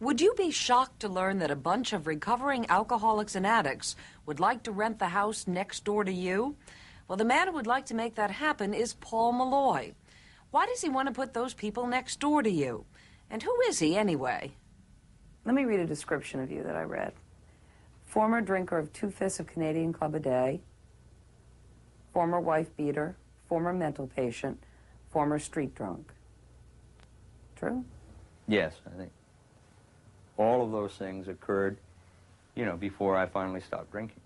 Would you be shocked to learn that a bunch of recovering alcoholics and addicts would like to rent the house next door to you? Well, the man who would like to make that happen is Paul Molloy. Why does he want to put those people next door to you? And who is he, anyway? Let me read a description of you that I read. Former drinker of two fifths of Canadian Club a day, former wife beater, former mental patient, former street drunk. True? Yes, I think all of those things occurred, you know, before I finally stopped drinking.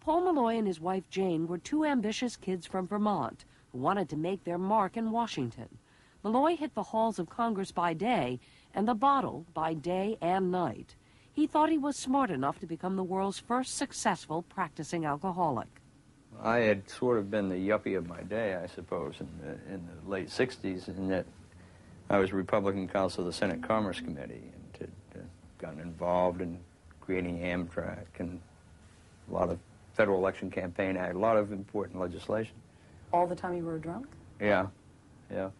Paul Molloy and his wife Jane were two ambitious kids from Vermont who wanted to make their mark in Washington. Molloy hit the halls of Congress by day and the bottle by day and night. He thought he was smart enough to become the world's first successful practicing alcoholic. I had sort of been the yuppie of my day, I suppose, in the, in the late 60s, in that I was Republican counsel of the Senate Commerce Committee gotten involved in creating Amtrak and a lot of federal election campaign act, a lot of important legislation. All the time you were drunk? Yeah, yeah.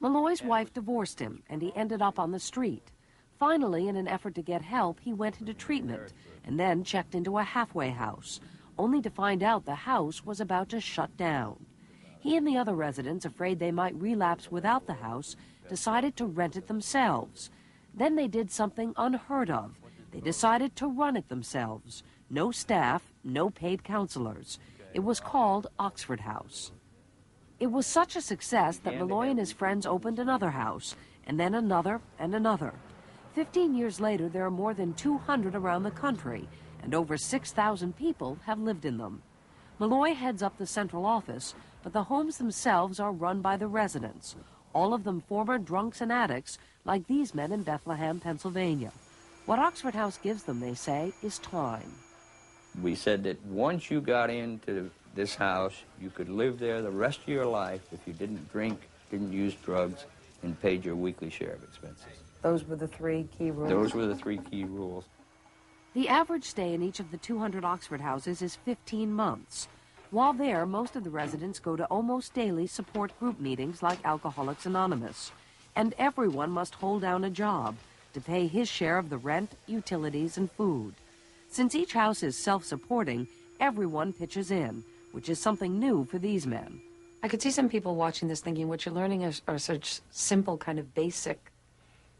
Molloy's wife divorced him, and he ended up on the street. Finally, in an effort to get help, he went into treatment and then checked into a halfway house, only to find out the house was about to shut down. He and the other residents, afraid they might relapse without the house, decided to rent it themselves. Then they did something unheard of. They decided to run it themselves. No staff, no paid counselors. It was called Oxford House. It was such a success that Molloy and his friends opened another house, and then another and another. Fifteen years later, there are more than 200 around the country, and over 6,000 people have lived in them. Molloy heads up the central office, but the homes themselves are run by the residents, all of them former drunks and addicts like these men in Bethlehem, Pennsylvania. What Oxford House gives them, they say, is time. We said that once you got into this house, you could live there the rest of your life if you didn't drink, didn't use drugs, and paid your weekly share of expenses. Those were the three key rules. Those were the three key rules. The average stay in each of the 200 Oxford houses is 15 months. While there, most of the residents go to almost daily support group meetings like Alcoholics Anonymous. And everyone must hold down a job to pay his share of the rent, utilities, and food. Since each house is self-supporting, everyone pitches in, which is something new for these men. I could see some people watching this thinking what you're learning are, are such simple, kind of basic.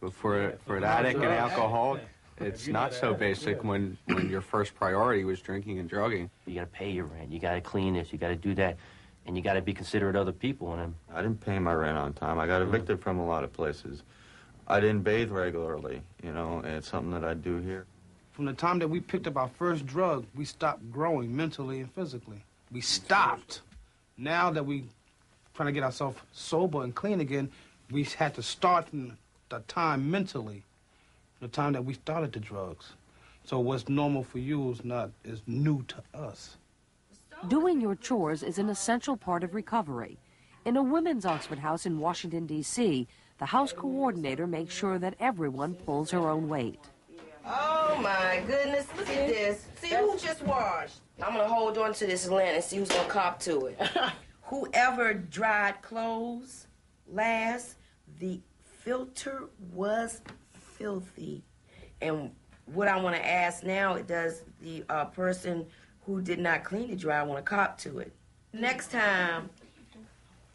But for, for an addict and alcoholic, it's not so basic when, when your first priority was drinking and drugging. You got to pay your rent. You got to clean this. You got to do that. And you got to be considerate of other people. And I didn't pay my rent on time. I got mm-hmm. evicted from a lot of places. I didn't bathe regularly, you know, and it's something that I do here. From the time that we picked up our first drug, we stopped growing mentally and physically. We stopped. Now that we trying to get ourselves sober and clean again, we had to start from the time mentally, the time that we started the drugs. So what's normal for you is not is new to us. Doing your chores is an essential part of recovery. In a women's Oxford house in Washington, D.C., the house coordinator makes sure that everyone pulls her own weight. Oh my goodness, look at this. See who just washed. I'm gonna hold on to this lint and see who's gonna cop to it. Whoever dried clothes last, the filter was filthy. And what I wanna ask now, does the uh, person who did not clean the dryer wanna cop to it? Next time,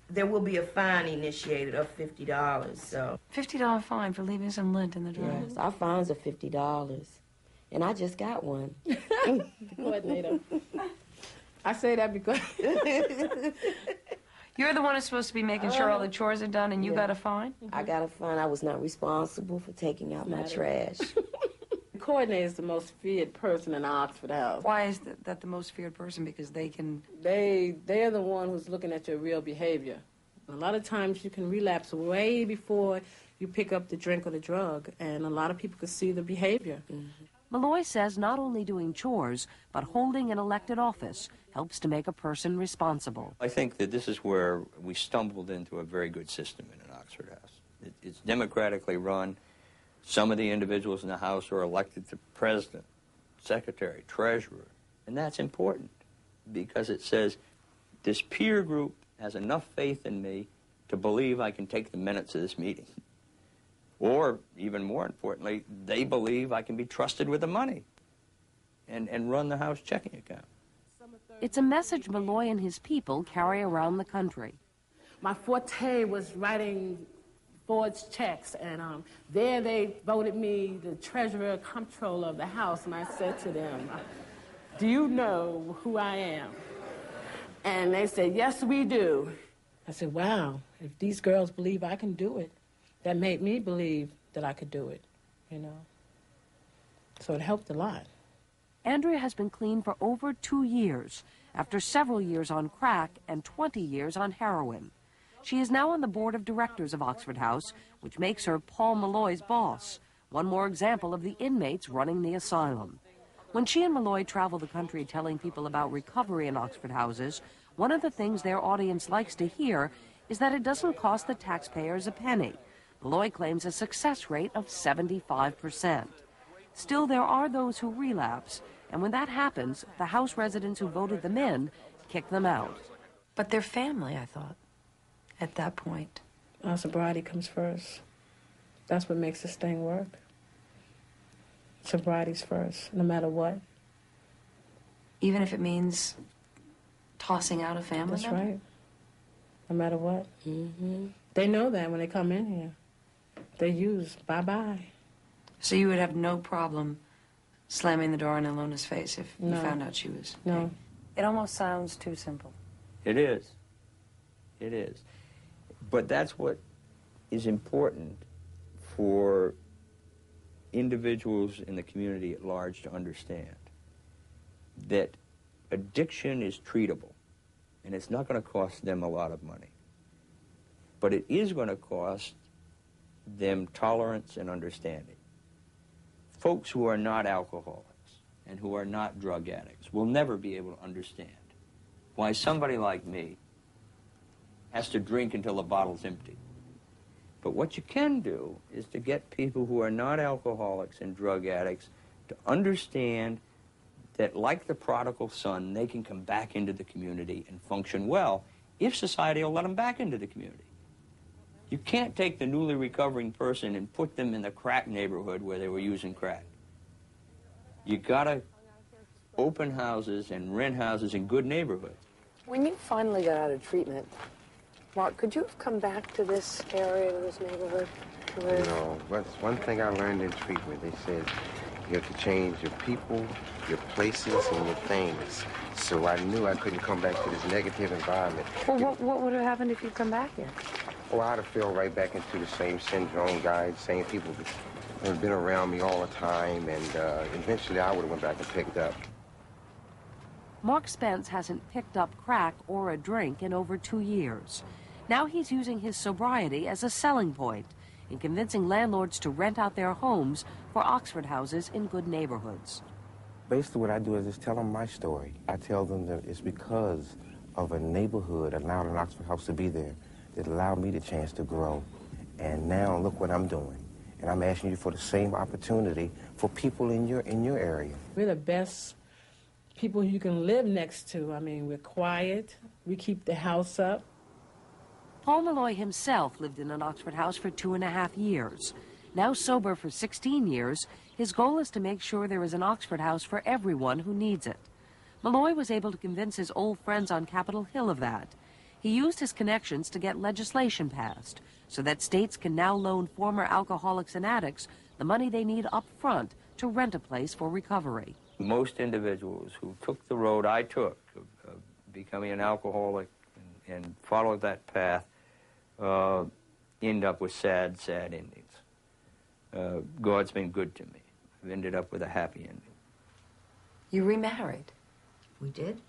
there will be a fine initiated of fifty dollars. So fifty dollar fine for leaving some lint in the dryer. Yes, our fines are fifty dollars, and I just got one. Coordinator. I say that because you're the one who's supposed to be making sure all the uh, chores are done, and you Yeah. got a fine. I got a fine. I was not responsible for taking out my trash. the coordinator is the most feared person in Oxford House. Why is that, that the most feared person? Because they can. They they're the one who's looking at your real behavior. A lot of times you can relapse way before you pick up the drink or the drug, and a lot of people can see the behavior. Mm-hmm. Molloy says not only doing chores, but holding an elected office helps to make a person responsible. I think that this is where we stumbled into a very good system in an Oxford House. It, it's democratically run. Some of the individuals in the House are elected to president, secretary, treasurer. And that's important because it says this peer group has enough faith in me to believe I can take the minutes of this meeting. Or, even more importantly, they believe I can be trusted with the money and, and run the house checking account. It's a message Molloy and his people carry around the country. My forte was writing forged checks, and um, there they voted me the treasurer comptroller of the house, and I said to them, do you know who I am? And they said, yes, we do. I said, wow, if these girls believe I can do it, that made me believe that I could do it, you know. So it helped a lot. Andrea has been clean for over two years, after several years on crack and 20 years on heroin. She is now on the board of directors of Oxford House, which makes her Paul Molloy's boss. One more example of the inmates running the asylum. When she and Molloy travel the country telling people about recovery in Oxford houses, one of the things their audience likes to hear is that it doesn't cost the taxpayers a penny. Molloy claims a success rate of 75%. Still, there are those who relapse, and when that happens, the house residents who voted them in kick them out. But they're family, I thought, at that point. Our sobriety comes first. That's what makes this thing work. Sobriety's first, no matter what. Even if it means tossing out a family That's member? right. No matter what. hmm They know that when they come in here. They use bye bye. So you would have no problem slamming the door in Ilona's face if you found out she was. No. It almost sounds too simple. It is. It is. But that's what is important for individuals in the community at large to understand that addiction is treatable and it's not going to cost them a lot of money. But it is going to cost them tolerance and understanding. Folks who are not alcoholics and who are not drug addicts will never be able to understand why somebody like me has to drink until the bottle's empty. But what you can do is to get people who are not alcoholics and drug addicts to understand that, like the prodigal son, they can come back into the community and function well if society will let them back into the community. You can't take the newly recovering person and put them in the crack neighborhood where they were using crack. You gotta open houses and rent houses in good neighborhoods. When you finally got out of treatment, Mark, could you have come back to this area, to this neighborhood? to live? No, but one thing I learned in treatment, they said you have to change your people, your places, and your things. So I knew I couldn't come back to this negative environment. Well, what, what would have happened if you'd come back here? Or I'd have fell right back into the same syndrome guys, same people that have been around me all the time, and uh, eventually I would have went back and picked up. Mark Spence hasn't picked up crack or a drink in over two years. Now he's using his sobriety as a selling point in convincing landlords to rent out their homes for Oxford houses in good neighborhoods. Basically, what I do is just tell them my story. I tell them that it's because of a neighborhood allowed an Oxford house to be there that allowed me the chance to grow. And now look what I'm doing. And I'm asking you for the same opportunity for people in your in your area. We're the best people you can live next to. I mean, we're quiet. We keep the house up. Paul Molloy himself lived in an Oxford house for two and a half years. Now sober for 16 years, his goal is to make sure there is an Oxford house for everyone who needs it. Molloy was able to convince his old friends on Capitol Hill of that. He used his connections to get legislation passed so that states can now loan former alcoholics and addicts the money they need up front to rent a place for recovery. Most individuals who took the road I took of, of becoming an alcoholic and, and followed that path uh, end up with sad, sad endings. Uh, God's been good to me. I've ended up with a happy ending. You remarried We did?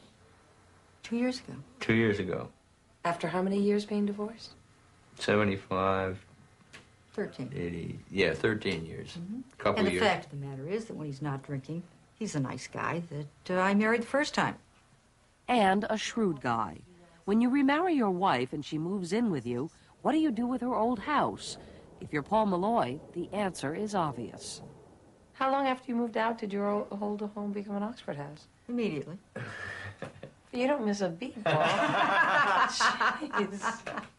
Two years ago. Two years ago, after how many years being divorced? 75, 13. 80, yeah, 13 years. Mhm. Couple and the years. fact of the matter is that when he's not drinking, he's a nice guy that uh, I married the first time. And a shrewd guy. When you remarry your wife and she moves in with you, what do you do with her old house? If you're Paul Molloy, the answer is obvious. How long after you moved out did your old, old home become an Oxford house? Immediately. You don't miss a beat, Paul. Jeez.